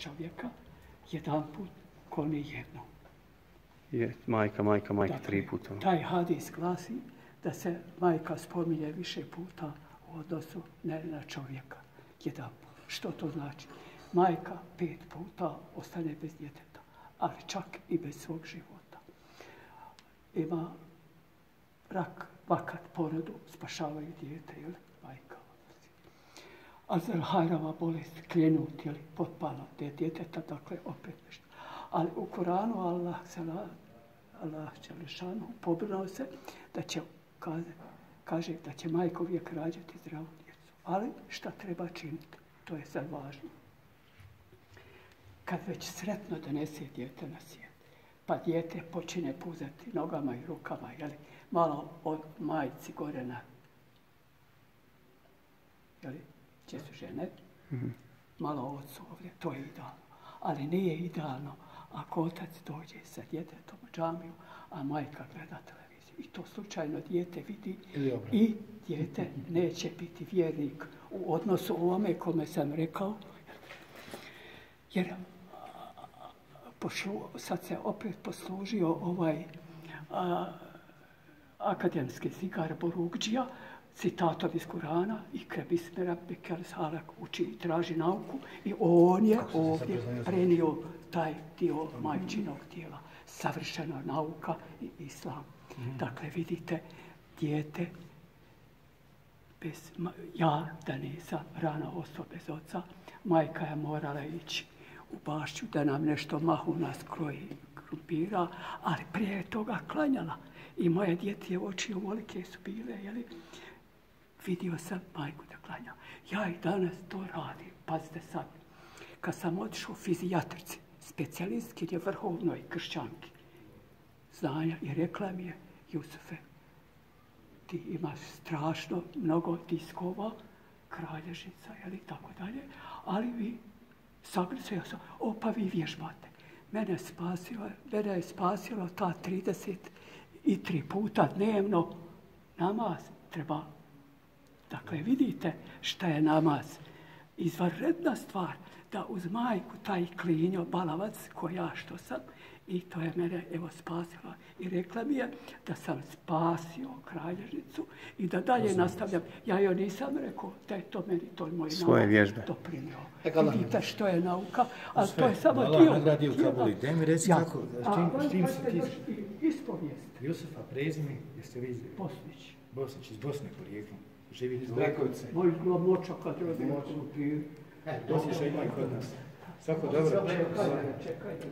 čovjeka, jedan put ko ni jedno. Je, majka, majka, majka, Dakle, tri puta. Taj hadis glasi da se majka spominje više puta u odnosu ne na čovjeka. Jedan put. Što to znači? Majka pet puta ostane bez djeteta, ali čak i bez svog života. Ima rak, vakat, porodu, spašavaju dijete, jel? Majka. Alzheimerova bolest, krenut, jel? Potpala te djeteta, dakle, opet nešto. Ali u Koranu Allah Allah Đelešanu pobrinuo se da će, kaže, kaže da će majka uvijek rađati zdravu djecu. Ali šta treba činiti? To je sad važno. Kad već sretno donese dijete na svijet, pa dijete počine puzati nogama i rukama, jeli, malo od majci gore na, jeli, su žene, malo ocu ovdje, to je idealno. Ali nije idealno ako otac dođe sa djetetom u džamiju, a majka gleda televiziju. I to slučajno dijete vidi i dijete neće biti vjernik u odnosu ovome kome sam rekao. Jer pošlu, sad se opet poslužio ovaj a, akademski zigar Borugđija, citatom iz Kurana i krebismera Bekel Salak uči i traži nauku i on je ovdje prenio taj dio majčinog tijela. Savršena nauka i islam. Dakle, vidite, dijete bez, ja da nisam rano ostao bez oca, majka je morala ići u bašću da nam nešto mahu nas kroji krumpira, ali prije je toga klanjala. I moje djetje oči ovolike su bile, jeli? Vidio sam majku da klanja. Ja i danas to radim. Pazite sad. Kad sam otišao fizijatrici, specijalistki je vrhovnoj kršćanki znanja i rekla mi je, Jusufe, ti imaš strašno mnogo diskova, kralježnica, jel i tako dalje, ali vi sagli se, ja sam, o pa vi vježbate. Mene, spasilo, mene je spasilo ta 33 puta dnevno namaz treba. Dakle, vidite šta je namaz. Izvanredna stvar da uz majku taj klinjo, balavac, ko ja što sam, i to je mene evo spasila. I rekla mi je da sam spasio kralježnicu i da dalje nastavljam. Ja joj nisam rekao da je to meni to moj Svoje vježbe. doprinio. Vidite što je nauka, ali to je samo dio. nagradi u Kabuli. Daj mi reci Ja. kako, s A, čim- s čim se ti- Ispovijest, Jusufa, prezime, jeste vi iz Bosnić. Bosnić, iz Bosne porijeklom. Živite iz Brekovice. Moj glamoča kad rodio u E, Bosniša ima i kod nas. Svako dobro. Čekajte, čekajte.